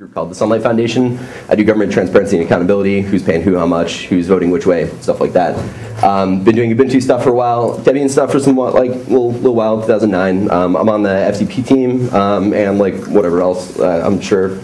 group called the Sunlight Foundation. I do government transparency and accountability, who's paying who how much, who's voting which way, stuff like that. Um, been doing Ubuntu stuff for a while, Debian stuff for some like little little while, 2009. Um, I'm on the FTP team um, and like whatever else. Uh, I'm sure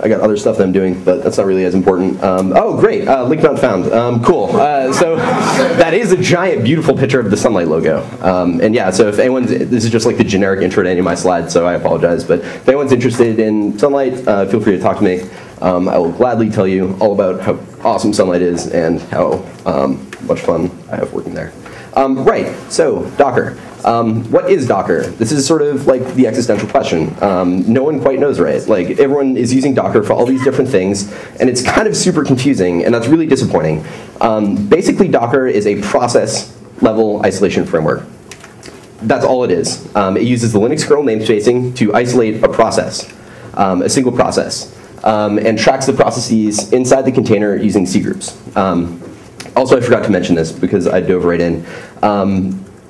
I got other stuff that I'm doing, but that's not really as important. Um, oh, great, uh, link not found. Um, cool. Uh, so that is a giant, beautiful picture of the Sunlight logo. Um, and yeah, so if anyone's, this is just like the generic intro to any of my slides, so I apologize. But if anyone's interested in Sunlight, uh, feel free to talk to me. Um, I will gladly tell you all about how awesome Sunlight is and how um, much fun I have working there. Um, right, so Docker. Um, what is Docker? This is sort of like the existential question. Um, no one quite knows, right? Like everyone is using Docker for all these different things, and it's kind of super confusing, and that's really disappointing. Um, basically, Docker is a process level isolation framework. That's all it is. Um, it uses the Linux kernel namespacing to isolate a process, um, a single process, um, and tracks the processes inside the container using cgroups. also, I forgot to mention this because I dove right in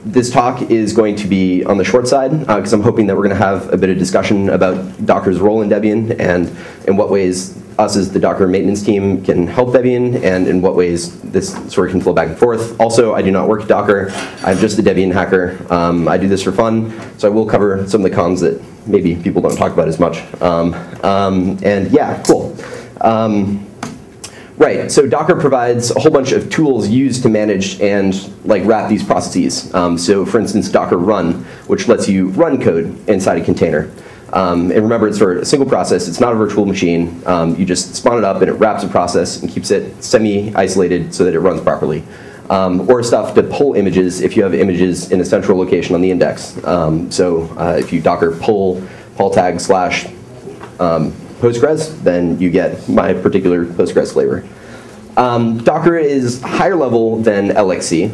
this talk is going to be on the short side because uh, I'm hoping that we're going to have a bit of discussion about Docker's role in Debian and in what ways us as the Docker maintenance team can help Debian and in what ways this sort of can flow back and forth. Also, I do not work at Docker. I'm just a Debian hacker. Um, I do this for fun, so I will cover some of the cons that maybe people don't talk about as much. Um, um, and yeah, cool. Right, so Docker provides a whole bunch of tools used to manage and like wrap these processes. Um, so for instance, Docker run, which lets you run code inside a container. Um, and remember, it's for a single process. It's not a virtual machine. Um, you just spawn it up and it wraps a process and keeps it semi-isolated so that it runs properly. Um, or stuff to pull images if you have images in a central location on the index. Um, so uh, if you Docker pull paultag slash um, Postgres, then you get my particular Postgres flavor. Um, Docker is higher level than LXC,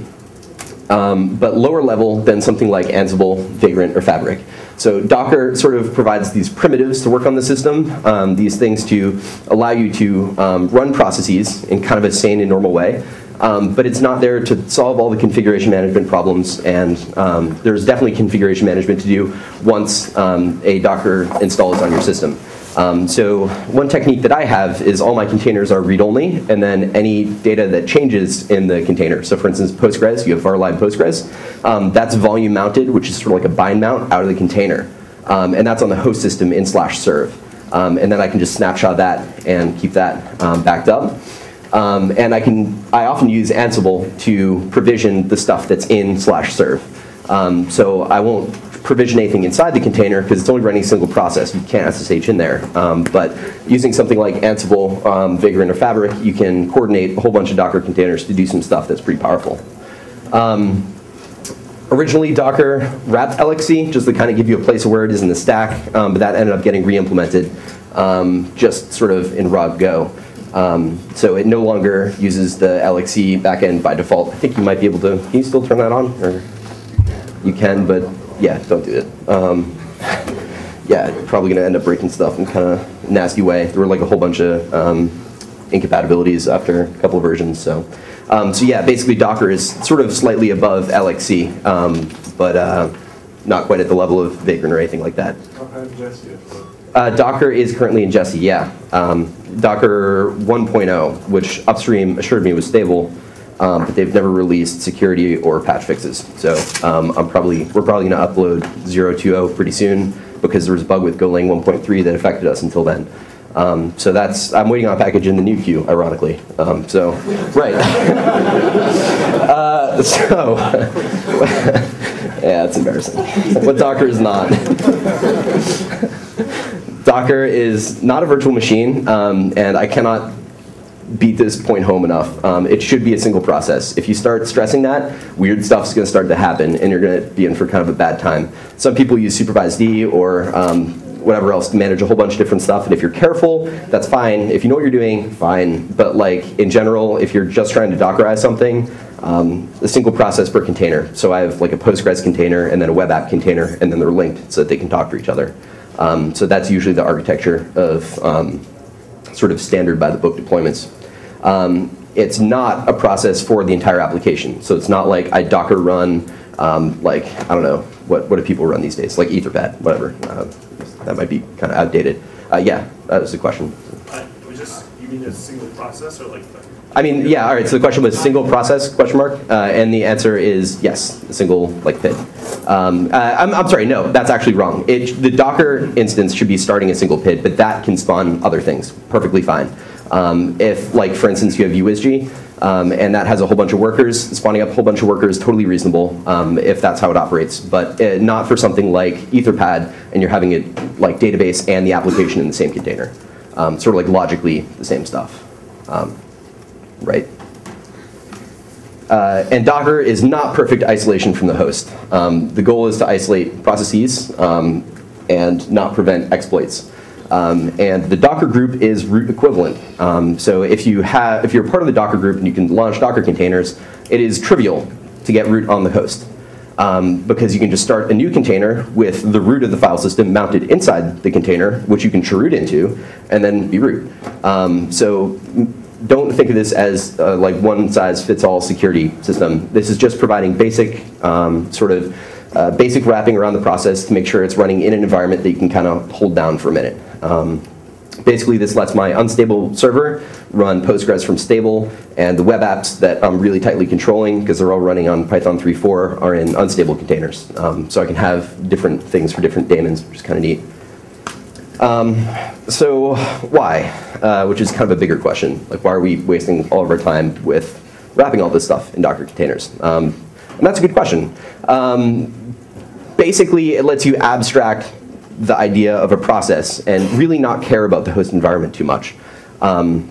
um, but lower level than something like Ansible, Vagrant, or Fabric. So Docker sort of provides these primitives to work on the system, um, these things to allow you to um, run processes in kind of a sane and normal way. Um, but it's not there to solve all the configuration management problems, and um, there's definitely configuration management to do once um, a Docker install is on your system. Um, so one technique that I have is all my containers are read-only, and then any data that changes in the container. So for instance, Postgres, you have varlib Postgres. Um, that's volume mounted, which is sort of like a bind mount out of the container. Um, and that's on the host system in slash serve. Um, and then I can just snapshot that and keep that um, backed up. Um, and I can, I often use Ansible to provision the stuff that's in slash serve. so I won't provision anything inside the container because it's only running a single process. You can't SSH in there. Um, but using something like Ansible, um, Vagrant, or Fabric, you can coordinate a whole bunch of Docker containers to do some stuff that's pretty powerful. Um, originally, Docker wrapped LXC just to kind of give you a place of where it is in the stack, um, but that ended up getting re-implemented um, just sort of in raw go. Um, so it no longer uses the LXC backend by default. I think you might be able to, can you still turn that on? Or you can, but yeah, don't do it. Um, yeah, probably going to end up breaking stuff in kind of nasty way. There were like a whole bunch of um, incompatibilities after a couple of versions. So, um, so yeah, basically Docker is sort of slightly above LXC, um, but uh, not quite at the level of Vagrant or anything like that. Uh, Docker is currently in Jessie, yeah. Um, Docker 1.0, which upstream assured me was stable, um, but they've never released security or patch fixes. So um, I'm probably we're probably going to upload 0.20 pretty soon because there was a bug with Golang 1.3 that affected us until then. Um, so that's I'm waiting on a package in the new queue, ironically. Um, so right. uh, so yeah, it's embarrassing. What Docker is not. Docker is not a virtual machine, um, and I cannot beat this point home enough. Um, it should be a single process. If you start stressing that, weird stuff's going to start to happen, and you're going to be in for kind of a bad time. Some people use supervisord or um, whatever else to manage a whole bunch of different stuff. And if you're careful, that's fine. If you know what you're doing, fine. But like in general, if you're just trying to Dockerize something, um, a single process per container. So I have like a Postgres container and then a web app container, and then they're linked so that they can talk to each other. Um, so that's usually the architecture of um, sort of standard by the book deployments. Um, it's not a process for the entire application. So it's not like I Docker run, um, like, I don't know, what, what do people run these days? Like Etherpad, whatever. Uh, that might be kind of outdated. Uh, yeah, that was the question. Uh, was this, you mean a single process or like? I mean, yeah, all right, so the question was single process, question mark? Uh, and the answer is yes, a single like PID. Um, uh, I'm, I'm sorry, no, that's actually wrong. It, the Docker instance should be starting a single PID, but that can spawn other things perfectly fine. Um, if, like, for instance, you have USG, um, and that has a whole bunch of workers, spawning up a whole bunch of workers, totally reasonable um, if that's how it operates, but uh, not for something like Etherpad, and you're having it like database and the application in the same container. Um, sort of like logically the same stuff. Um, right? Uh, and Docker is not perfect isolation from the host. Um, the goal is to isolate processes um, and not prevent exploits. Um, and the Docker group is root equivalent. Um, so if you have, if you're part of the Docker group and you can launch Docker containers, it is trivial to get root on the host. Um, because you can just start a new container with the root of the file system mounted inside the container, which you can chroot into, and then be root. Um, so don't think of this as uh, like one size fits all security system. This is just providing basic um, sort of uh, basic wrapping around the process to make sure it's running in an environment that you can kind of hold down for a minute. Um, basically, this lets my unstable server run Postgres from stable, and the web apps that I'm really tightly controlling, because they're all running on Python 3.4, are in unstable containers. Um, so I can have different things for different daemons, which is kind of neat. Um, so why? Uh, which is kind of a bigger question. Like, why are we wasting all of our time with wrapping all this stuff in Docker containers? Um, and that's a good question. Um, basically, it lets you abstract the idea of a process and really not care about the host environment too much. Um,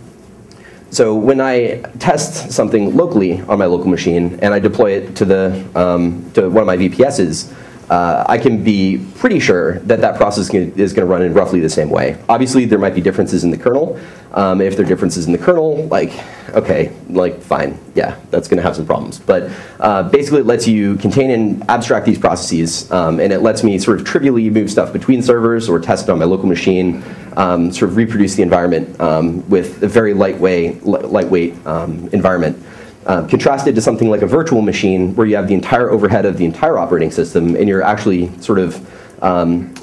so when I test something locally on my local machine and I deploy it to, the, um, to one of my VPSs, uh, I can be pretty sure that that process is going to run in roughly the same way. Obviously, there might be differences in the kernel. Um, if there are differences in the kernel, like, okay, like, fine, yeah, that's going to have some problems. But uh, basically, it lets you contain and abstract these processes, um, and it lets me sort of trivially move stuff between servers or test it on my local machine, um, sort of reproduce the environment um, with a very lightweight, lightweight um, environment. Uh, contrasted to something like a virtual machine where you have the entire overhead of the entire operating system and you're actually sort of um,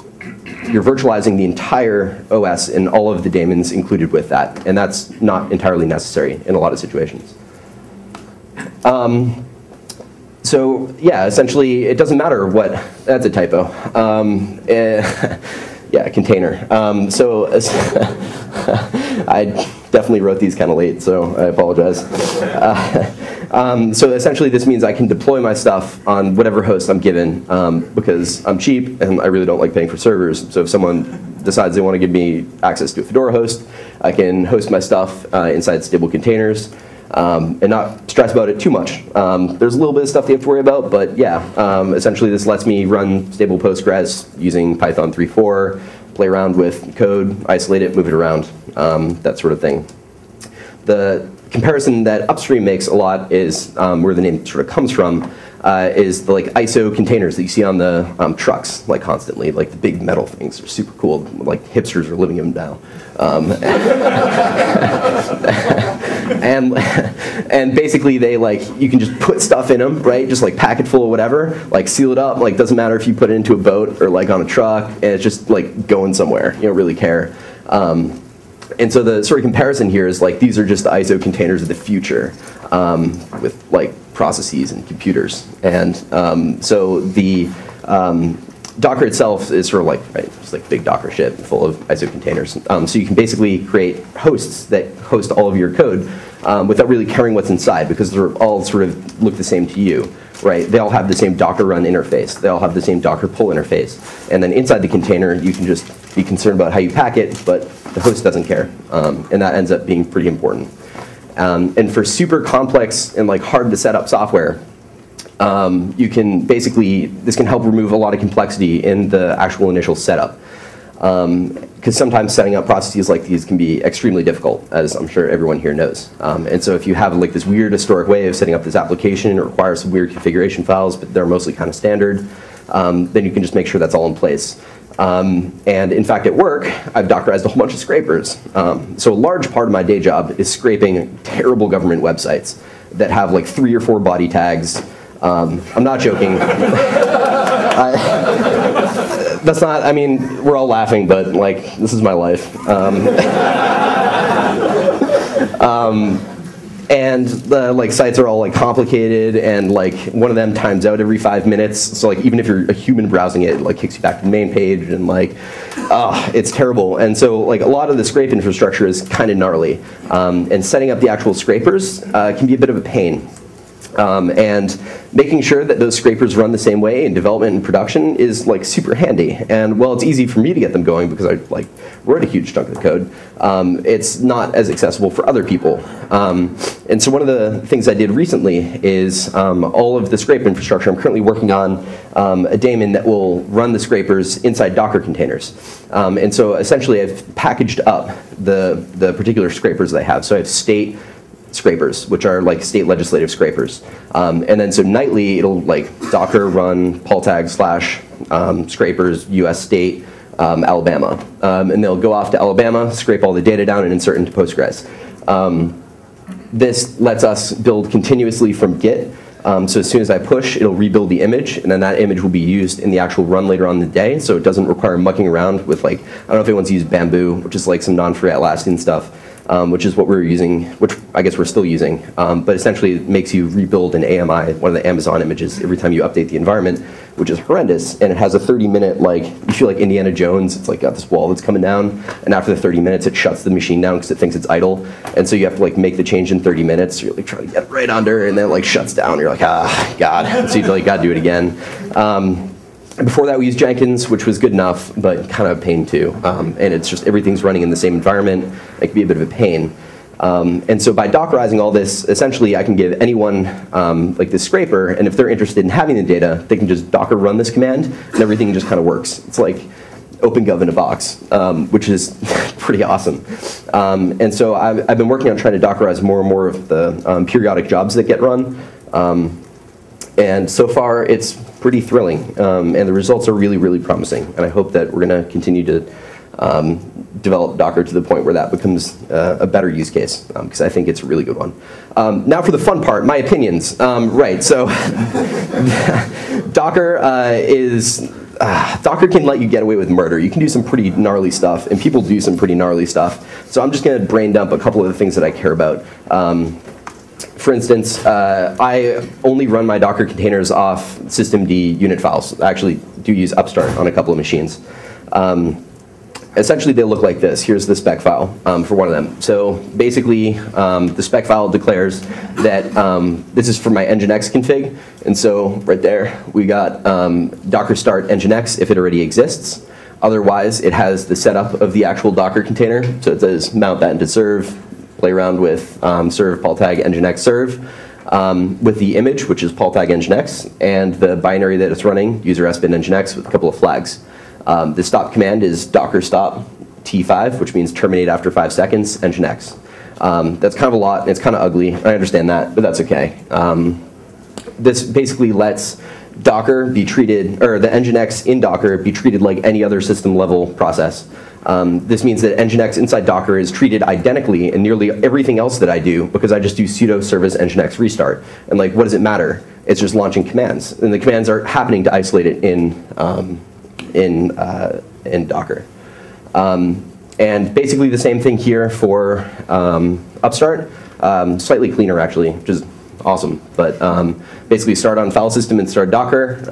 you're virtualizing the entire OS and all of the daemons included with that. And that's not entirely necessary in a lot of situations. Um, so yeah, essentially, it doesn't matter what, that's a typo. Um, uh, yeah, container. Um, so I definitely wrote these kind of late, so I apologize. Uh, um, so essentially, this means I can deploy my stuff on whatever host I'm given um, because I'm cheap and I really don't like paying for servers. So if someone decides they want to give me access to a Fedora host, I can host my stuff uh, inside stable containers. Um, and not stress about it too much. Um, there's a little bit of stuff you have to worry about, but yeah, um, essentially this lets me run stable Postgres using Python 3.4, play around with code, isolate it, move it around, um, that sort of thing. The comparison that Upstream makes a lot is um, where the name sort of comes from, uh, is the like ISO containers that you see on the um, trucks like constantly, like the big metal things are super cool. Like hipsters are living in them now. Um, and and basically they like you can just put stuff in them, right? Just like pack it full of whatever, like seal it up. Like doesn't matter if you put it into a boat or like on a truck, and it's just like going somewhere. You don't really care. Um, and so the sort of comparison here is like these are just the ISO containers of the future um, with like processes and computers. And um, so the um, Docker itself is sort of like right, it's like big Docker shit full of ISO containers. Um, so you can basically create hosts that host all of your code um, without really caring what's inside because they're all sort of look the same to you right? They all have the same Docker run interface. They all have the same Docker pull interface. And then inside the container, you can just be concerned about how you pack it, but the host doesn't care. Um, and that ends up being pretty important. Um, and for super complex and like hard to set up software, um, you can basically, this can help remove a lot of complexity in the actual initial setup. Because um, sometimes setting up processes like these can be extremely difficult, as I'm sure everyone here knows. Um, and so if you have like this weird historic way of setting up this application, it requires some weird configuration files, but they're mostly kind of standard, um, then you can just make sure that's all in place. Um, and in fact, at work, I've Dockerized a whole bunch of scrapers. Um, so a large part of my day job is scraping terrible government websites that have like three or four body tags. Um, I'm not joking. I, that's not. I mean, we're all laughing, but like, this is my life. Um, um, and the like sites are all like complicated and like one of them times out every five minutes so like even if you're a human browsing it, it like kicks you back to the main page and like uh, it's terrible and so like a lot of the scrape infrastructure is kind of gnarly um, and setting up the actual scrapers uh, can be a bit of a pain um, and making sure that those scrapers run the same way in development and production is like super handy. And while it's easy for me to get them going because I like wrote a huge chunk of the code, um, it's not as accessible for other people. Um, and so one of the things I did recently is um, all of the scrape infrastructure. I'm currently working on um, a daemon that will run the scrapers inside Docker containers. Um, and so essentially I've packaged up the, the particular scrapers that I have. So I have state, scrapers, which are like state legislative scrapers. Um, and then so nightly, it'll like Docker run tag slash um, scrapers US state um, Alabama. Um, and they'll go off to Alabama, scrape all the data down, and insert into Postgres. Um, this lets us build continuously from Git. Um, so as soon as I push, it'll rebuild the image, and then that image will be used in the actual run later on in the day. So it doesn't require mucking around with like, I don't know if anyone's used Bamboo, which is like some non-free Atlassian stuff um, which is what we're using, which I guess we're still using. Um, but essentially, it makes you rebuild an AMI, one of the Amazon images, every time you update the environment, which is horrendous. And it has a 30-minute, like, you feel like Indiana Jones. It's like got this wall that's coming down, and after the 30 minutes, it shuts the machine down because it thinks it's idle. And so you have to like make the change in 30 minutes. You're like trying to get right under, and then it like shuts down. You're like, ah, God. So you like, got to do it again. Um, before that, we used Jenkins, which was good enough, but kind of a pain too. Um, and it's just everything's running in the same environment. It can be a bit of a pain. Um, and so by Dockerizing all this, essentially I can give anyone um, like this scraper, and if they're interested in having the data, they can just Docker run this command, and everything just kind of works. It's like OpenGov in a box, um, which is pretty awesome. Um, and so I've, I've, been working on trying to Dockerize more and more of the um, periodic jobs that get run. And so far, it's pretty thrilling. Um, and the results are really, really promising. And I hope that we're going to continue to um, develop Docker to the point where that becomes uh, a better use case, because um, I think it's a really good one. Um, now for the fun part, my opinions. Um, right, so Docker uh, is uh, Docker can let you get away with murder. You can do some pretty gnarly stuff, and people do some pretty gnarly stuff. So I'm just going to brain dump a couple of the things that I care about. Um, for instance, uh, I only run my Docker containers off systemd unit files. I actually do use Upstart on a couple of machines. Um, essentially, they look like this. Here's the spec file um, for one of them. So basically, um, the spec file declares that um, this is for my Nginx config. And so right there, we got um, docker start Nginx if it already exists. Otherwise, it has the setup of the actual Docker container. So it says mount that into serve, play around with um, serve tag nginx serve. Um, with the image, which is tag nginx, and the binary that it's running, user sbin nginx, with a couple of flags. Um, the stop command is docker stop t5, which means terminate after five seconds, nginx. Um, that's kind of a lot, it's kind of ugly, I understand that, but that's okay. Um, this basically lets Docker be treated, or the Nginx in Docker be treated like any other system level process. Um, this means that Nginx inside Docker is treated identically in nearly everything else that I do because I just do sudo service nginx restart. And like, what does it matter? It's just launching commands. And the commands are happening to isolate it in, um, in, uh, in Docker. Um, and basically the same thing here for um, Upstart. Um, slightly cleaner actually, which is awesome. But um, basically start on file system and start Docker,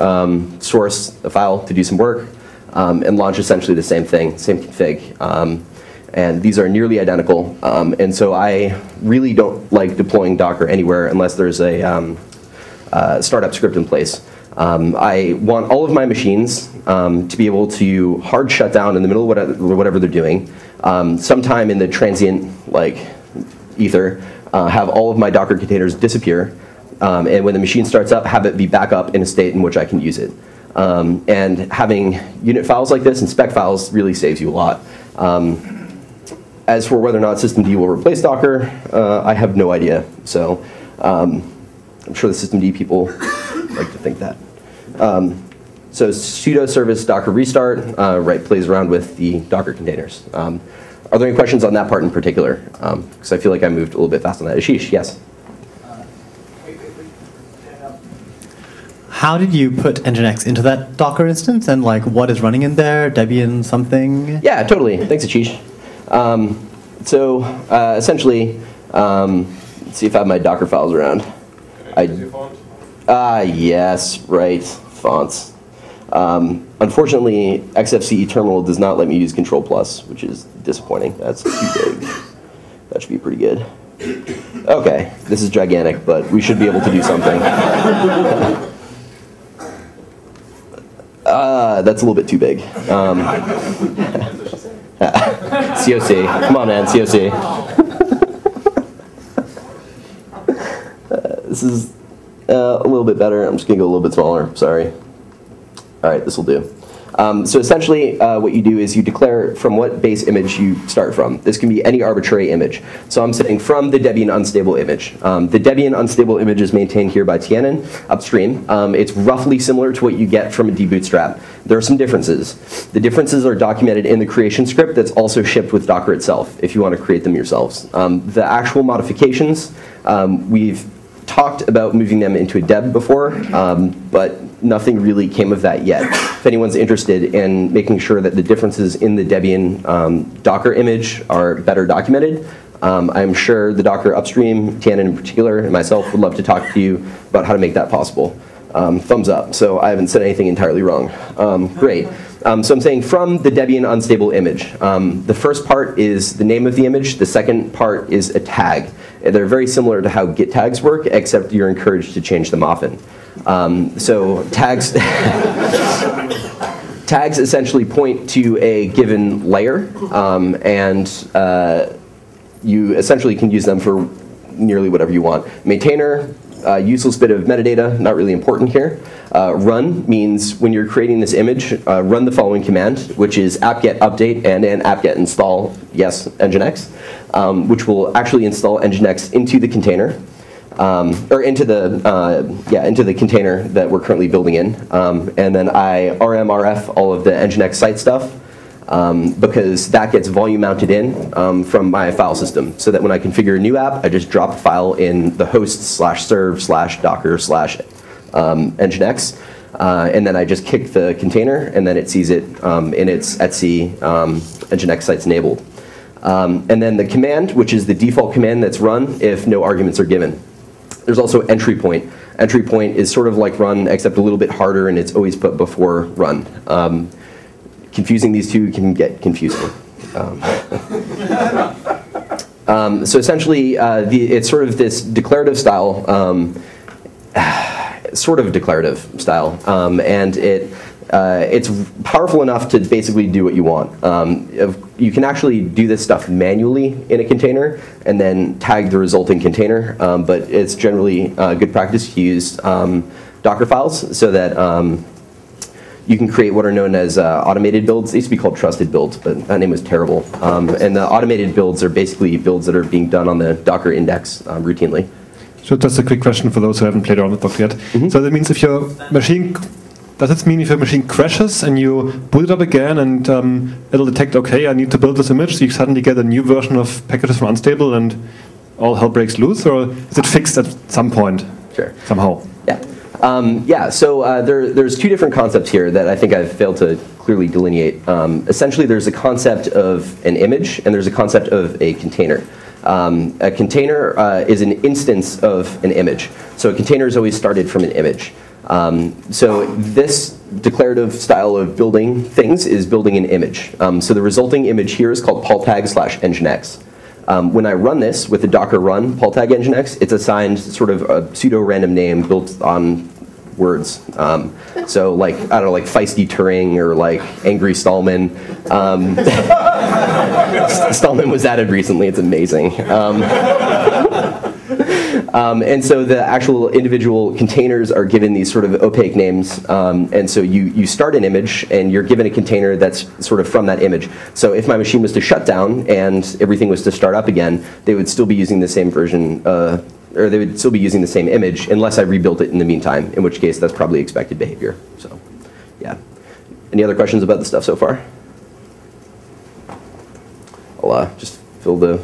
source a file to do some work, um, and launch essentially the same thing, same config. Um, and these are nearly identical. Um, and so I really don't like deploying Docker anywhere unless there's a um, uh, startup script in place. Um, I want all of my machines um, to be able to hard shut down in the middle of whatever, they're doing. sometime in the transient like ether, uh, have all of my Docker containers disappear. and when the machine starts up, have it be back up in a state in which I can use it. Um, and having unit files like this and spec files really saves you a lot. Um, as for whether or not systemd will replace Docker, uh, I have no idea. So um, I'm sure the systemd people like to think that. Um, so sudo service docker restart, uh, right, plays around with the Docker containers. Um, are there any questions on that part in particular? Because um, I feel like I moved a little bit fast on that. Asheesh, yes? How did you put Nginx into that Docker instance, and like what is running in there? Debian something? Yeah, totally. Thanks, Asheesh. Um, so uh, essentially, um, let's see if I have my Docker files around. I, ah, yes, right, fonts. Um, unfortunately, XFCE terminal does not let me use Control Plus, which is disappointing. That's too big. That should be pretty good. Okay, this is gigantic, but we should be able to do something. Uh, that's a little bit too big. Um, COC, come on, man, COC. Uh, this is uh, a little bit better. I'm just gonna go a little bit smaller. Sorry. All right, this will do. Um, so essentially, uh, what you do is you declare from what base image you start from. This can be any arbitrary image. So I'm saying from the Debian unstable image. Um, the Debian unstable image is maintained here by Tianon upstream. Um, it's roughly similar to what you get from a debootstrap. There are some differences. The differences are documented in the creation script that's also shipped with Docker itself, if you want to create them yourselves. Um, the actual modifications, um, we've talked about moving them into a deb before, um, but nothing really came of that yet. If anyone's interested in making sure that the differences in the Debian um, Docker image are better documented, um, I'm sure the Docker upstream, Tianon in particular, and myself would love to talk to you about how to make that possible. Um, thumbs up, so I haven't said anything entirely wrong. Um, great. Um, so I'm saying from the Debian unstable image. Um, the first part is the name of the image. The second part is a tag. They're very similar to how Git tags work, except you're encouraged to change them often. Um, so tags, tags essentially point to a given layer, um, and uh, you essentially can use them for nearly whatever you want. Maintainer, uh, useless bit of metadata, not really important here. Uh, run means when you're creating this image, uh, run the following command, which is apt-get update and an apt-get install, yes, nginx, um, which will actually install nginx into the container. Um, or into the uh, yeah into the container that we're currently building in, um, and then I RMRF all of the Nginx site stuff um, because that gets volume mounted in um, from my file system, so that when I configure a new app, I just drop a file in the host slash serve slash docker slash um, Nginx, uh, and then I just kick the container, and then it sees it um, in its etc um, Nginx sites enabled. Um, and then the command, which is the default command that's run if no arguments are given. There's also entry point. Entry point is sort of like run, except a little bit harder, and it's always put before run. Confusing these two can get confusing. Um, um, so essentially, uh, the, it's sort of this declarative style, um, sort of declarative style, um, and it uh, it's powerful enough to basically do what you want. Um, you can actually do this stuff manually in a container and then tag the resulting container, um, but it's generally uh, good practice to use um, Docker files so that um, you can create what are known as uh, automated builds. They used to be called trusted builds, but that name was terrible. Um, and the automated builds are basically builds that are being done on the Docker index um, routinely. So just a quick question for those who haven't played around with Docker yet. Mm -hmm. So that means if your machine does it mean if your machine crashes and you boot it up again and um, it'll detect, okay, I need to build this image, so you suddenly get a new version of packages from Unstable and all hell breaks loose, or is it fixed at some point? Sure. Somehow? Yeah. Um, yeah, so uh, there, there's two different concepts here that I think I've failed to clearly delineate. Um, essentially, there's a concept of an image and there's a concept of a container. Um, a container uh, is an instance of an image. So a container is always started from an image. Um, so this declarative style of building things is building an image. Um, so the resulting image here is called paultag slash nginx. Um, when I run this with the docker run paultag nginx, it's assigned sort of a pseudo-random name built on words. Um, so like, I don't know, like feisty Turing or like angry Stallman. Um, Stallman was added recently, it's amazing. Um, and so the actual individual containers are given these sort of opaque names. Um, and so you, you start an image and you're given a container that's sort of from that image. So if my machine was to shut down and everything was to start up again, they would still be using the same version, uh, or they would still be using the same image unless I rebuilt it in the meantime, in which case that's probably expected behavior. So yeah. Any other questions about the stuff so far? I'll uh, just fill the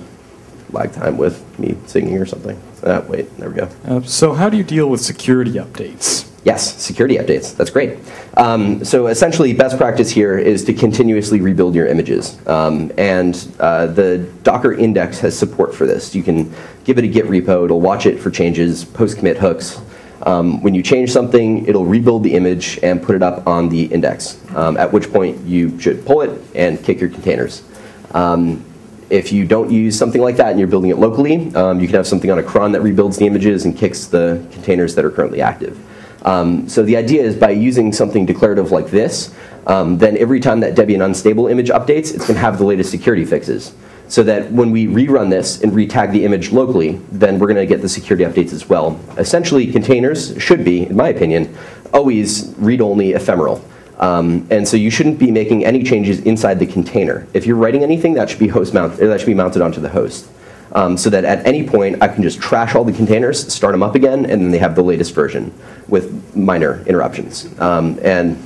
lag time with me singing or something. Ah, wait, there we go. Uh, so how do you deal with security updates? Yes, security updates. That's great. Um, so essentially, best practice here is to continuously rebuild your images. Um, and uh, the Docker index has support for this. You can give it a Git repo. It'll watch it for changes, post commit hooks. Um, when you change something, it'll rebuild the image and put it up on the index, um, at which point you should pull it and kick your containers. Um, if you don't use something like that and you're building it locally, um, you can have something on a cron that rebuilds the images and kicks the containers that are currently active. Um, so the idea is by using something declarative like this, um, then every time that Debian unstable image updates, it's going to have the latest security fixes. So that when we rerun this and retag the image locally, then we're going to get the security updates as well. Essentially, containers should be, in my opinion, always read-only ephemeral. Um, and so you shouldn't be making any changes inside the container. If you're writing anything, that should be host mount, that should be mounted onto the host. Um, so that at any point I can just trash all the containers, start them up again, and then they have the latest version with minor interruptions. Um, and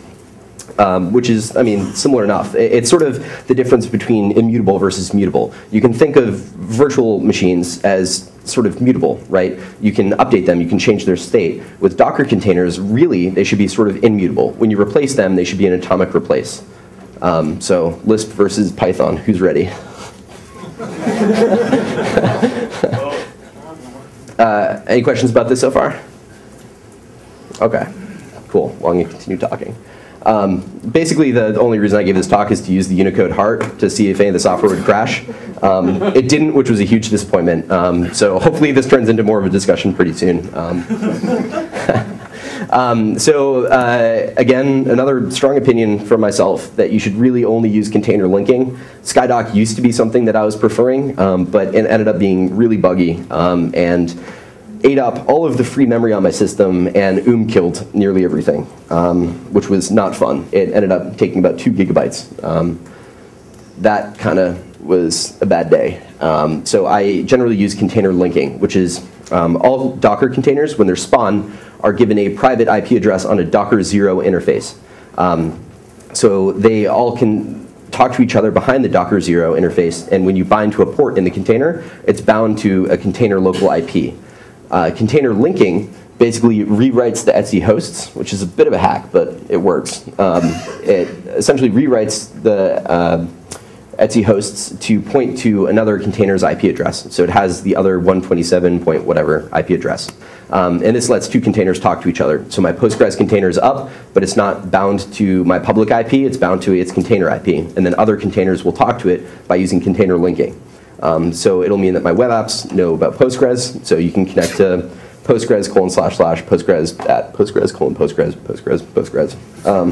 um, which is, I mean, similar enough. It's sort of the difference between immutable versus mutable. You can think of virtual machines as sort of mutable, right? You can update them, you can change their state. With Docker containers, really, they should be sort of immutable. When you replace them, they should be an atomic replace. Um, so Lisp versus Python, who's ready? uh, any questions about this so far? Okay, cool. Well, I'm going to continue talking. Um, basically, the only reason I gave this talk is to use the Unicode heart to see if any of the software would crash. Um, it didn't, which was a huge disappointment. Um, so hopefully this turns into more of a discussion pretty soon. Um, um, so uh, again, another strong opinion from myself that you should really only use container linking. Skydock used to be something that I was preferring, um, but it ended up being really buggy and ate up all of the free memory on my system and oom killed nearly everything, um, which was not fun. It ended up taking about two gigabytes. Um, that kind of was a bad day. Um, so I generally use container linking, which is um, all Docker containers, when they're spawned, are given a private IP address on a Docker zero interface. Um, so they all can talk to each other behind the Docker zero interface, and when you bind to a port in the container, it's bound to a container local IP. Uh, container linking basically rewrites the etc hosts, which is a bit of a hack, but it works. Um, it essentially rewrites the uh, etc hosts to point to another container's IP address. So it has the other 127 point whatever IP address. Um, and this lets two containers talk to each other. So my Postgres container is up, but it's not bound to my public IP, it's bound to its container IP. And then other containers will talk to it by using container linking. Um, so it'll mean that my web apps know about Postgres, so you can connect to Postgres colon slash slash Postgres at Postgres colon Postgres Postgres Postgres. Um,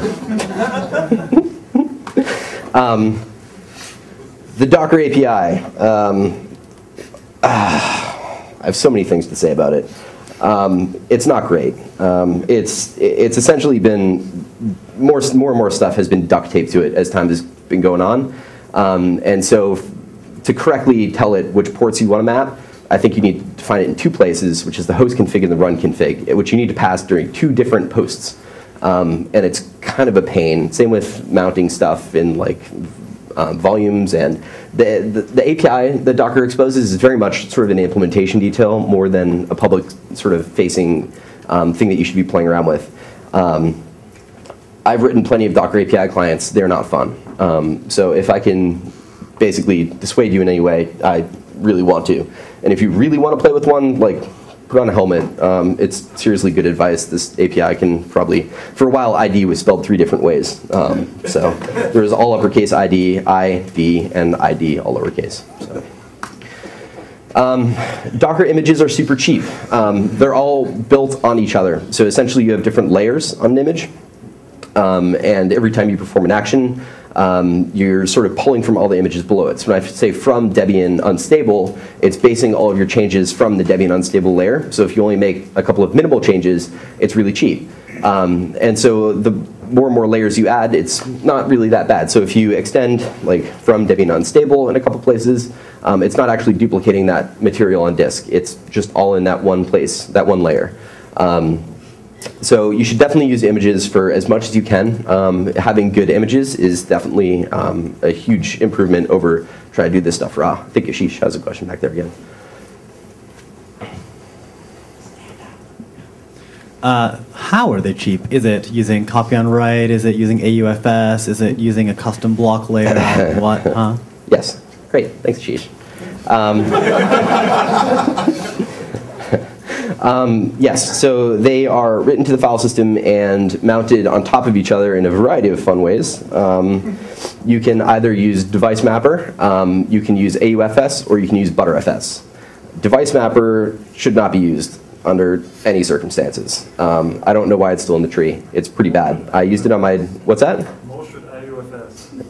um, the Docker API. Um, ah, I have so many things to say about it. Um, it's not great. Um, it's it's essentially been more more and more stuff has been duct taped to it as time has been going on, and so to correctly tell it which ports you want to map, I think you need to find it in two places, which is the host config and the run config, which you need to pass during two different posts. Um, and it's kind of a pain. Same with mounting stuff in like uh, volumes and the, the, the, API that Docker exposes is very much sort of an implementation detail more than a public sort of facing um, thing that you should be playing around with. Um, I've written plenty of Docker API clients. They're not fun. Um, so if I can basically dissuade you in any way, I really want to. And if you really want to play with one, like put on a helmet. Um, it's seriously good advice. This API can probably, for a while, ID was spelled three different ways. Um, so there was all uppercase ID, I, D, and ID all lowercase. So. Um, Docker images are super cheap. Um, they're all built on each other. So essentially you have different layers on an image. Um, and every time you perform an action, um, you're sort of pulling from all the images below it. So when I say from Debian unstable, it's basing all of your changes from the Debian unstable layer. So if you only make a couple of minimal changes, it's really cheap. Um, and so the more and more layers you add, it's not really that bad. So if you extend like from Debian unstable in a couple places, um, it's not actually duplicating that material on disk. It's just all in that one place, that one layer. Um, so you should definitely use images for as much as you can. Um, having good images is definitely um, a huge improvement over trying to do this stuff raw. I think Asheesh has a question back there again. Uh, how are they cheap? Is it using copy on write? Is it using AUFS? Is it using a custom block layer? what? Huh? Yes, great, thanks, Asheesh. Um, um, yes, so they are written to the file system and mounted on top of each other in a variety of fun ways. Um, you can either use Device Mapper, um, you can use AUFS, or you can use Btrfs. Device Mapper should not be used under any circumstances. Um, I don't know why it's still in the tree. It's pretty bad. I used it on my, what's that?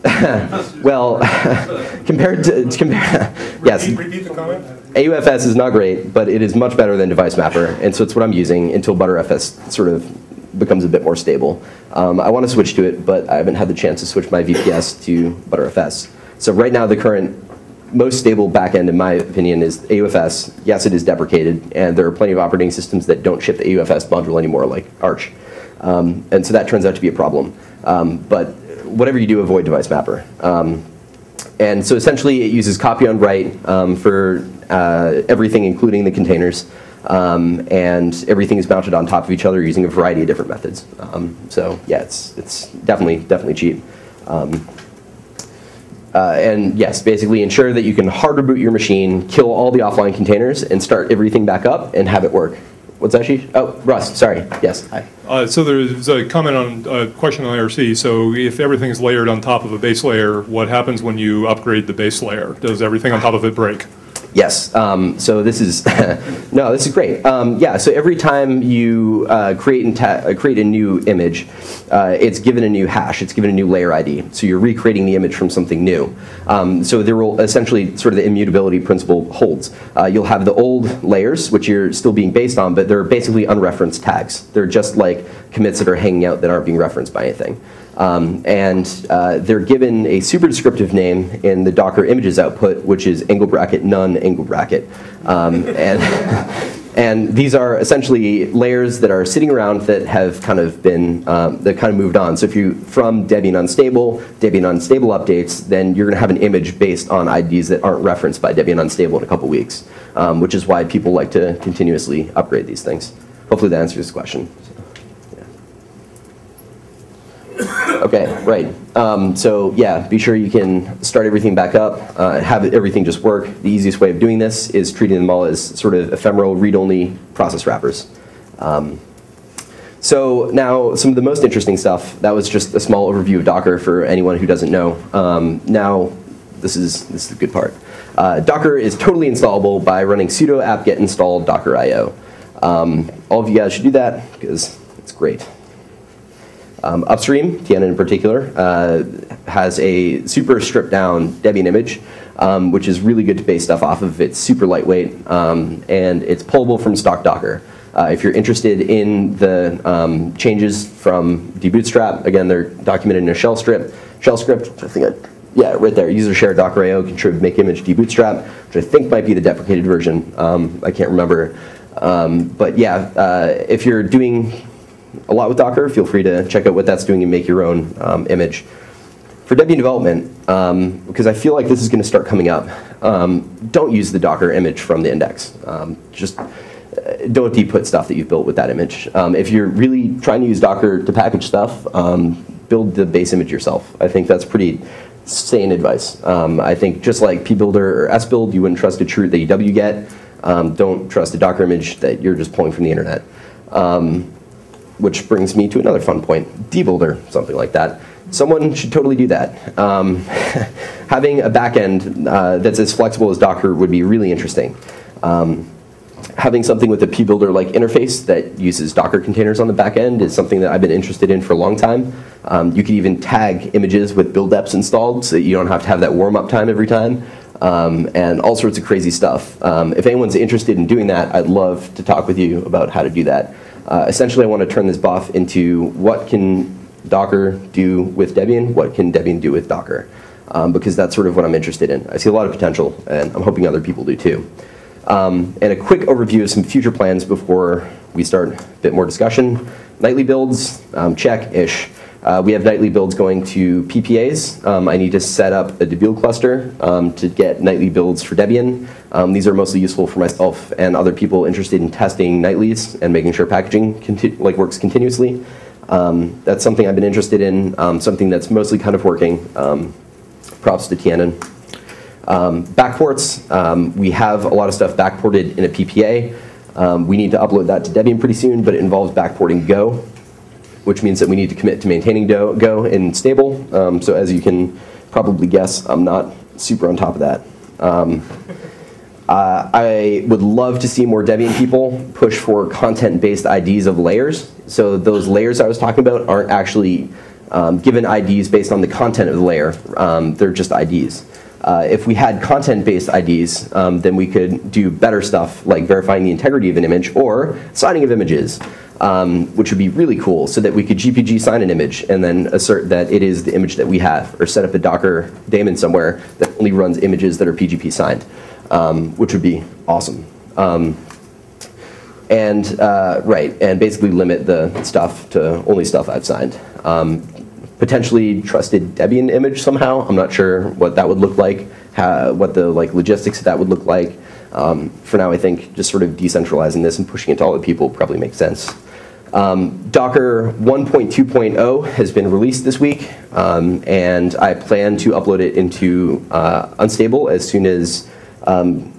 Well, compared to, compare, yes, Repeat, repeat the comment? AUFS is not great, but it is much better than Device Mapper, and so it's what I'm using until ButterFS sort of becomes a bit more stable. Um, I want to switch to it, but I haven't had the chance to switch my VPS to ButterFS. So right now, the current most stable backend, in my opinion, is AUFS. Yes, it is deprecated, and there are plenty of operating systems that don't ship the AUFS module anymore, like Arch. Um, and so that turns out to be a problem. Um, but whatever you do, avoid Device Mapper. Um, and so essentially, it uses copy on write um, for uh, everything, including the containers. Um, and everything is mounted on top of each other using a variety of different methods. Um, so yeah, it's, it's definitely, definitely cheap. Um, uh, and yes, basically ensure that you can hard reboot your machine, kill all the offline containers, and start everything back up and have it work. What's that, Asheesh? Oh, Russ, sorry. Yes, hi. Uh, So there's a comment on, a question on IRC. So if everything is layered on top of a base layer, what happens when you upgrade the base layer? Does everything on top of it break? Yes. Um, so this is no, this is great. Um, yeah. So every time you uh, create and uh, create a new image, uh, it's given a new hash. It's given a new layer ID. So you're recreating the image from something new. Um, so there will essentially sort of the immutability principle holds. Uh, you'll have the old layers, which you're still being based on, but they're basically unreferenced tags. They're just like commits that are hanging out that aren't being referenced by anything. Um, and uh, they're given a super descriptive name in the Docker images output, which is angle bracket none angle bracket. Um, and, and these are essentially layers that are sitting around that have kind of been, um, that kind of moved on. So if you, from Debian Unstable, Debian Unstable updates, then you're going to have an image based on IDs that aren't referenced by Debian Unstable in a couple weeks, um, which is why people like to continuously upgrade these things. Hopefully that answers this question. Okay, right. Um, so yeah, be sure you can start everything back up, uh, have everything just work. The easiest way of doing this is treating them all as sort of ephemeral read-only process wrappers. Um, so now some of the most interesting stuff, that was just a small overview of Docker for anyone who doesn't know. Um, now, this is, this is the good part. Uh, Docker is totally installable by running sudo apt-get install docker io. Um, all of you guys should do that because it's great. Um, Upstream, Tianon in particular, uh, has a super stripped down Debian image, um, which is really good to base stuff off of. It's super lightweight, um, and it's pullable from stock Docker. Uh, if you're interested in the um, changes from debootstrap, again, they're documented in a shell script. Shell script, I think I, yeah, right there. User share docker io contrib make image debootstrap, which I think might be the deprecated version. Um, I can't remember. Um, but yeah, uh, if you're doing a lot with Docker, feel free to check out what that's doing and make your own um, image. For Debian development, um, because I feel like this is going to start coming up, um, don't use the Docker image from the index. Um, just uh, don't dput stuff that you've built with that image. Um, if you're really trying to use Docker to package stuff, um, build the base image yourself. I think that's pretty sane advice. I think just like pbuilder or sbuild, you wouldn't trust a true that you wget. don't trust a Docker image that you're just pulling from the internet. Um, which brings me to another fun point, dbuilder, something like that. Someone should totally do that. Um, having a backend uh, that's as flexible as Docker would be really interesting. Um, having something with a pbuilder-like interface that uses Docker containers on the back end is something that I've been interested in for a long time. Um, you could even tag images with buildeps installed so that you don't have to have that warm-up time every time. Um, and all sorts of crazy stuff. Um, if anyone's interested in doing that, I'd love to talk with you about how to do that. Uh, essentially, I want to turn this BoF into what can Docker do with Debian, what can Debian do with Docker, um, because that's sort of what I'm interested in. I see a lot of potential, and I'm hoping other people do too. Um, and a quick overview of some future plans before we start a bit more discussion. Nightly builds, um, check-ish. Uh, we have nightly builds going to PPAs. Um, I need to set up a Debian cluster um, to get nightly builds for Debian. Um, these are mostly useful for myself and other people interested in testing nightlies and making sure packaging like works continuously. Um, that's something I've been interested in. Um, something that's mostly kind of working. Um, props to Tianon. Um, backports, um, we have a lot of stuff backported in a PPA. We need to upload that to Debian pretty soon, but it involves backporting Go, which means that we need to commit to maintaining Go in stable. So as you can probably guess, I'm not super on top of that. Uh, I would love to see more Debian people push for content-based IDs of layers. So those layers I was talking about aren't actually um, given IDs based on the content of the layer. Um, they're just IDs. Uh, if we had content-based IDs, um, then we could do better stuff like verifying the integrity of an image or signing of images, um, which would be really cool so that we could GPG sign an image and then assert that it is the image that we have or set up a Docker daemon somewhere that only runs images that are PGP signed, um, which would be awesome. Um, and uh, right, and basically limit the stuff to only stuff I've signed. Um, potentially trusted Debian image somehow. I'm not sure what that would look like, how, what the like logistics of that would look like. Um, for now, I think just sort of decentralizing this and pushing it to all the people probably makes sense. Um, Docker 1.2.0 has been released this week, um, and I plan to upload it into uh, Unstable as soon as um,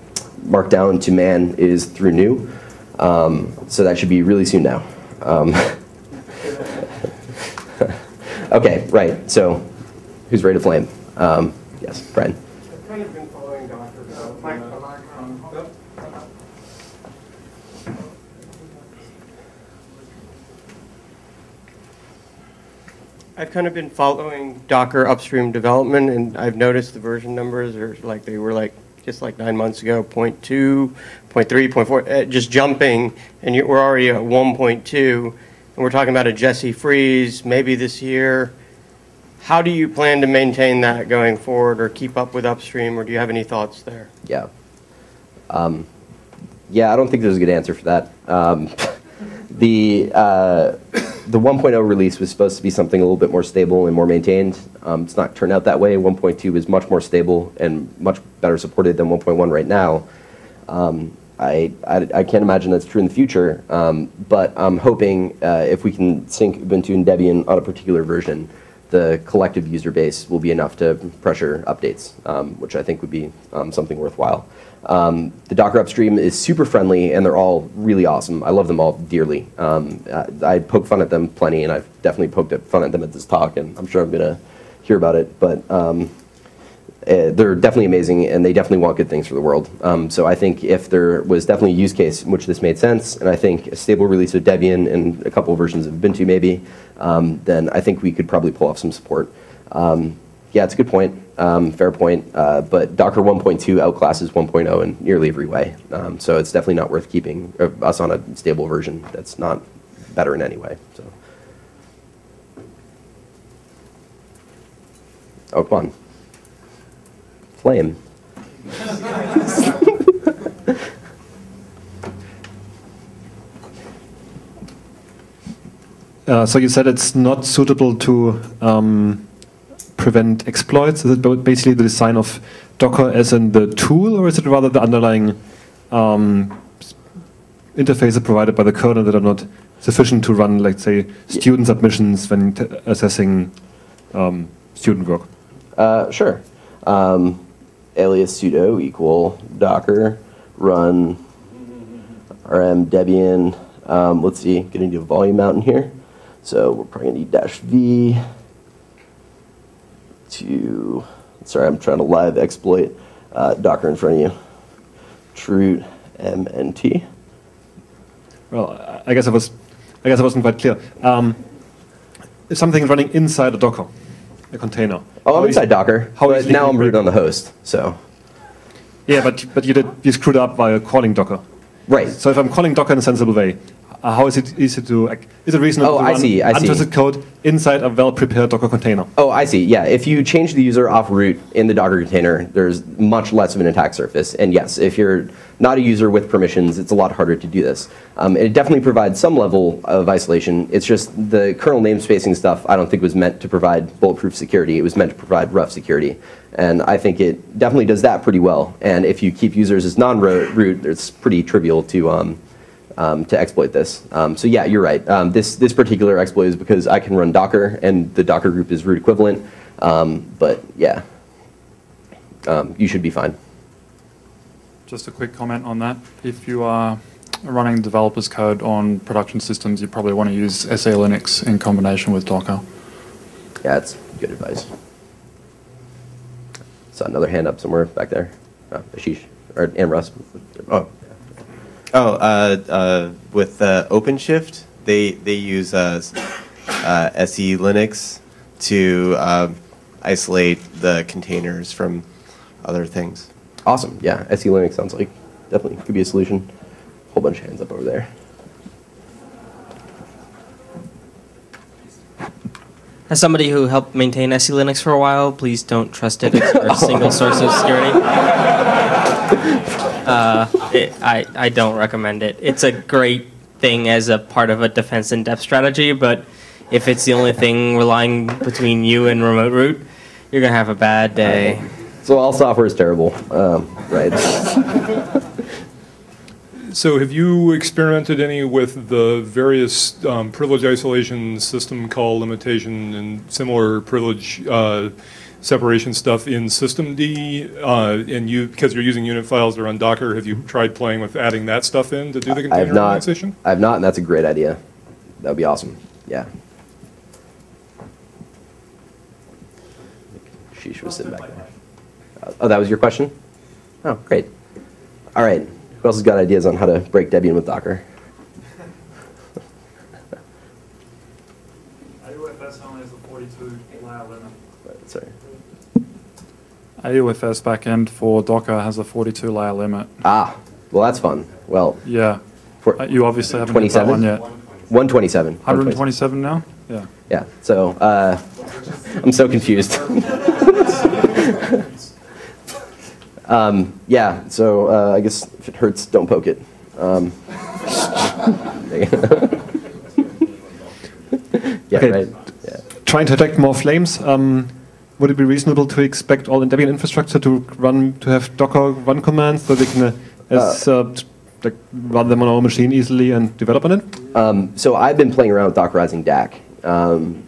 Markdown to man is through new. Um, so that should be really soon now. Um, okay, right. So, who's ready to flame? Um, yes, Brian. I've kind of been following Docker. I've kind of been following Docker upstream development, and I've noticed the version numbers are like they were like just like nine months ago, 0.2, 0.3, 0.4, uh, just jumping, and you, we're already at 1.2, and we're talking about a Jessie freeze maybe this year. How do you plan to maintain that going forward, or keep up with upstream, or do you have any thoughts there? Yeah. Um, yeah, I don't think there's a good answer for that. Um, the uh, the 1.0 release was supposed to be something a little bit more stable and more maintained. Um, it's not turned out that way. 1.2 is much more stable and much better supported than 1.1 right now. Um, I, I, I can't imagine that's true in the future, um, but I'm hoping uh, if we can sync Ubuntu and Debian on a particular version, the collective user base will be enough to pressure updates, um, which I think would be um, something worthwhile. Um, the Docker upstream is super friendly, and they're all really awesome. I love them all dearly. Um, I, I poke fun at them plenty, and I've definitely poked at fun at them at this talk, and I'm sure I'm going to hear about it. But um, uh, they're definitely amazing, and they definitely want good things for the world. Um, so I think if there was definitely a use case in which this made sense, and I think a stable release of Debian and a couple of versions of Ubuntu maybe, um, then I think we could probably pull off some support. Um, yeah, it's a good point, um, fair point. Uh, but Docker 1.2 outclasses 1.0 in nearly every way. Um, so it's definitely not worth keeping uh, us on a stable version that's not better in any way. So. Oh, come on. Flame. Uh, so you said it's not suitable to um, prevent exploits. Is it basically the design of Docker as in the tool, or is it rather the underlying um, interfaces provided by the kernel that are not sufficient to run, let's say, student submissions when assessing um, student work? Uh, sure. Um, alias sudo equal docker run rm debian. Um, let's see, getting to a volume mountain here. So we're probably gonna need dash v to, sorry, I'm trying to live exploit uh, Docker in front of you. chroot mnt. Well, I- I guess I was, I guess I wasn't quite clear. Um, if something is running inside a Docker, a container. Oh, I'm inside Docker, how but now I'm root on the host, so. Yeah, but but you did you screwed up by calling Docker. Right. So if I'm calling Docker in a sensible way, Uh, how is it easy to? Like, is it reasonable Oh, to I run see, I see. untrusted code inside a well-prepared Docker container? Oh, I see. Yeah, if you change the user off root in the Docker container, there's much less of an attack surface. And yes, if you're not a user with permissions, it's a lot harder to do this. Um, it definitely provides some level of isolation. It's just the kernel namespacing stuff I don't think was meant to provide bulletproof security. It was meant to provide rough security. And I think it definitely does that pretty well. And if you keep users as non-root, it's pretty trivial to um, um, to exploit this. Um, so yeah, you're right. Um, this this particular exploit is because I can run Docker, and the Docker group is root equivalent. Um, but yeah, um, you should be fine. Just a quick comment on that. If you are running developers code on production systems, you probably want to use SE Linux in combination with Docker. Yeah, that's good advice. Saw another hand up somewhere back there. Oh, Asheesh or and Russ. Oh, oh, uh, uh, with uh, OpenShift, they they use uh, uh, SE Linux to uh, isolate the containers from other things. Awesome. Yeah, SE Linux sounds like definitely could be a solution. Whole bunch of hands up over there. As somebody who helped maintain SE Linux for a while, please don't trust it as a single source of security. Uh, it, I, I don't recommend it. It's a great thing as a part of a defense in depth strategy, but if it's the only thing relying between you and remote root, you're going to have a bad day. So all software is terrible, um, right? So have you experimented any with the various um, privilege isolation, system call limitation, and similar privilege uh, separation stuff in systemd? Uh, and you, because you're using unit files that are on Docker, have you tried playing with adding that stuff in to do the I have not. organization? I have not, and that's a great idea. That would be awesome. Yeah. Sheesh was sitting back there. Uh, Oh, that was your question? Oh, great. All right. Who else has got ideas on how to break Debian with Docker? AUFS only has a 42 layer limit. Sorry. AUFS backend for Docker has a 42 layer limit. Ah, well, that's fun. Well, Yeah. for Uh, You obviously haven't hit that 27? one yet. 127. 127 now? Yeah. Yeah. So uh, I'm so confused. um, yeah. So uh, I guess if it hurts, don't poke it. Um, yeah. Okay. Right. Yeah. Trying to detect more flames. Um, would it be reasonable to expect all the Debian infrastructure to run to have Docker run commands so they can uh, as, uh, like run them on our machine easily and develop on it? Um, so I've been playing around with Dockerizing dak. Um,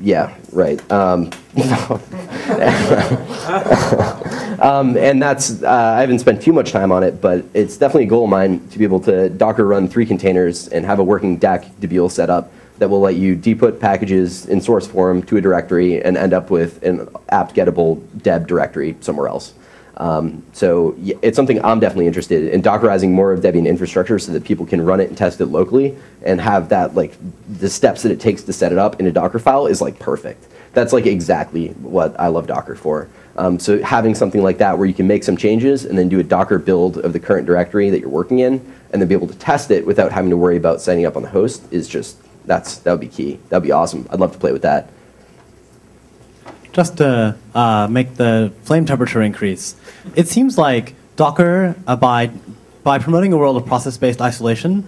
yeah, right. Um, um, and that's, uh, I haven't spent too much time on it, but it's definitely a goal of mine to be able to Docker run three containers and have a working dak debuel set up that will let you dput packages in source form to a directory and end up with an apt-gettable deb directory somewhere else. Um, so it's something I'm definitely interested in Dockerizing more of Debian infrastructure so that people can run it and test it locally and have that like the steps that it takes to set it up in a Docker file is like perfect. That's like exactly what I love Docker for. Um, so having something like that where you can make some changes and then do a Docker build of the current directory that you're working in and then be able to test it without having to worry about setting up on the host is just that's that would be key. That'd be awesome. I'd love to play with that. Just to uh, make the flame temperature increase, it seems like Docker, uh, by, by promoting a world of process-based isolation,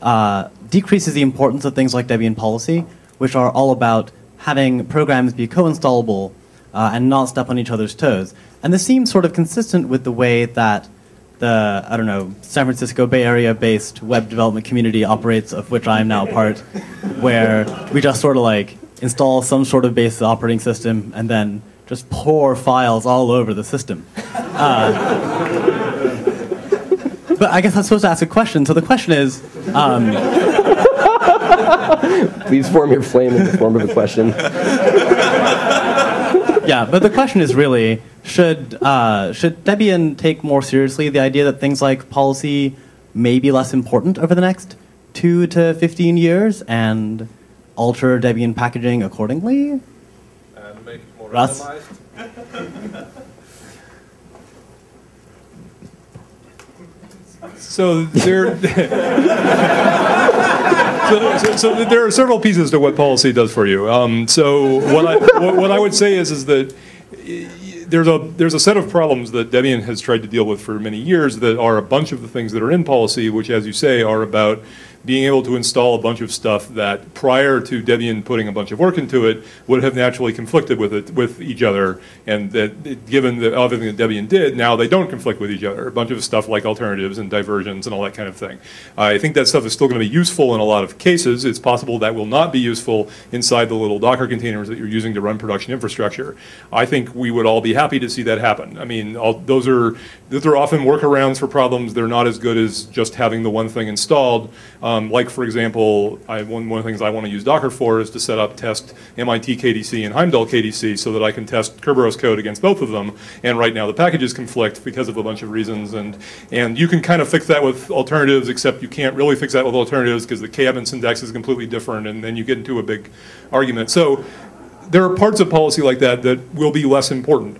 uh, decreases the importance of things like Debian policy, which are all about having programs be co-installable uh, and not step on each other's toes. And this seems sort of consistent with the way that the, I don't know, San Francisco Bay Area-based web development community operates, of which I am now a part, where we just sort of like install some sort of base operating system and then just pour files all over the system. Uh, but I guess I'm supposed to ask a question. So the question is, um, Please form your flame in the form of a question. yeah, but the question is really, should uh, should Debian take more seriously the idea that things like policy may be less important over the next two to fifteen years and alter Debian packaging accordingly? and make it more Russ? randomized. So there, so, so, so there are several pieces to what policy does for you. Um, so what I what, I would say is is that there's a there's a set of problems that Debian has tried to deal with for many years that are a bunch of the things that are in policy, which, as you say, are about being able to install a bunch of stuff that prior to Debian putting a bunch of work into it would have naturally conflicted with it with each other, and that given the everything that Debian did, now they don't conflict with each other. A bunch of stuff like alternatives and diversions and all that kind of thing. I think that stuff is still going to be useful in a lot of cases. It's possible that will not be useful inside the little Docker containers that you're using to run production infrastructure. I think we would all be happy to see that happen. I mean, all, those are those are often workarounds for problems. They're not as good as just having the one thing installed. Um, like, for example, I, one, one of the things I want to use Docker for is to set up test MIT KDC and Heimdal KDC so that I can test Kerberos code against both of them. And right now the packages conflict because of a bunch of reasons. And, and you can kind of fix that with alternatives, except you can't really fix that with alternatives because the kadmin syntax is completely different, and then you get into a big argument. So there are parts of policy like that that will be less important.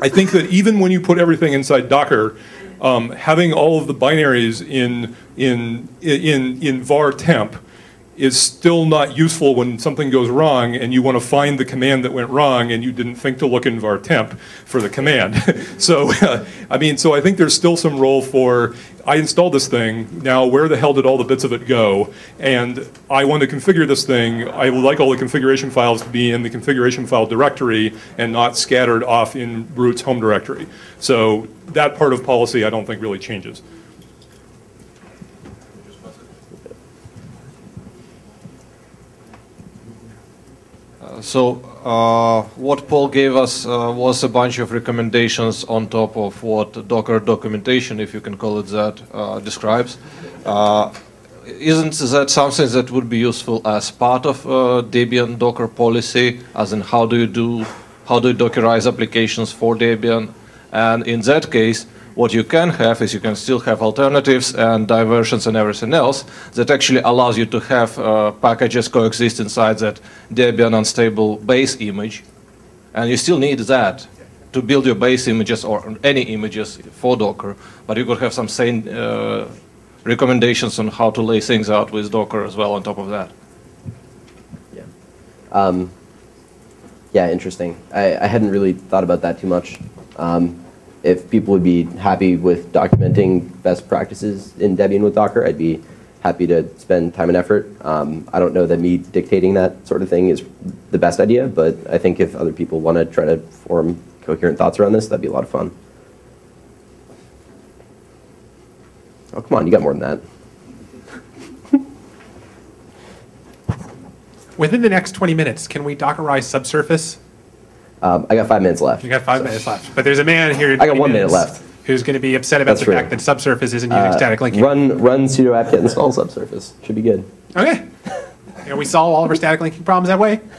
I think that even when you put everything inside Docker, um, having all of the binaries in, in, in, in var temp is still not useful when something goes wrong and you want to find the command that went wrong and you didn't think to look in var temp for the command. so, uh, I mean, so I think there's still some role for, I installed this thing, now where the hell did all the bits of it go? And I want to configure this thing, I would like all the configuration files to be in the configuration file directory and not scattered off in root's home directory. So that part of policy I don't think really changes. So uh, what Paul gave us uh, was a bunch of recommendations on top of what Docker documentation, if you can call it that, uh, describes. Uh, isn't that something that would be useful as part of uh, Debian Docker policy, as in how do you do, how do you Dockerize applications for Debian? And in that case, what you can have is you can still have alternatives and diversions and everything else that actually allows you to have uh, packages coexist inside that Debian unstable base image. And you still need that to build your base images or any images for Docker. But you could have some sane uh, recommendations on how to lay things out with Docker as well on top of that. Yeah. Um, yeah, interesting. I, I hadn't really thought about that too much. Um, if people would be happy with documenting best practices in Debian with Docker, I'd be happy to spend time and effort. Um, I don't know that me dictating that sort of thing is the best idea, but I think if other people want to try to form coherent thoughts around this, that'd be a lot of fun. Oh, come on, you got more than that. Within the next 20 minutes, can we Dockerize subsurface? Um, I got five minutes left. You got five minutes left. But there's a man here. I got one minute left. Who's going to be upset about That's the true. fact that subsurface isn't using Uh, static linking. Run, run sudo apt-get install subsurface. Should be good. Okay. You know, we solve all of our static linking problems that way.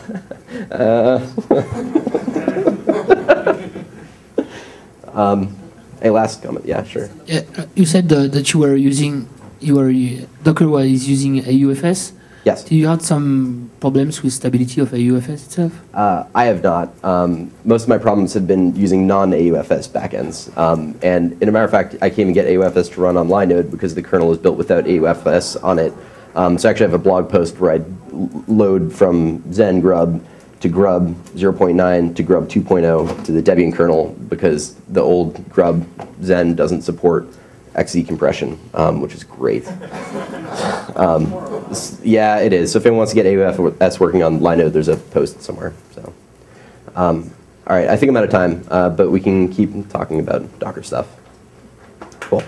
Uh, um, a last comment? Yeah, sure. Yeah, uh, you said uh, that you were using, you were uh, Docker was using AUFS. Yes. Do you had some problems with stability of AUFS itself? Uh, I have not. Um, most of my problems have been using non-AUFS backends. Um, and in a matter of fact, I can't even get AUFS to run on Linode because the kernel is built without AUFS on it. Um, so I actually have a blog post where I load from Xen Grub to Grub 0.9 to Grub 2.0 to the Debian kernel because the old Grub Xen doesn't support XZ compression, um, which is great. Um, yeah, it is. So if anyone wants to get AUFS working on Linode, there's a post somewhere. So, um, all right, I think I'm out of time, uh, but we can keep talking about Docker stuff. Cool.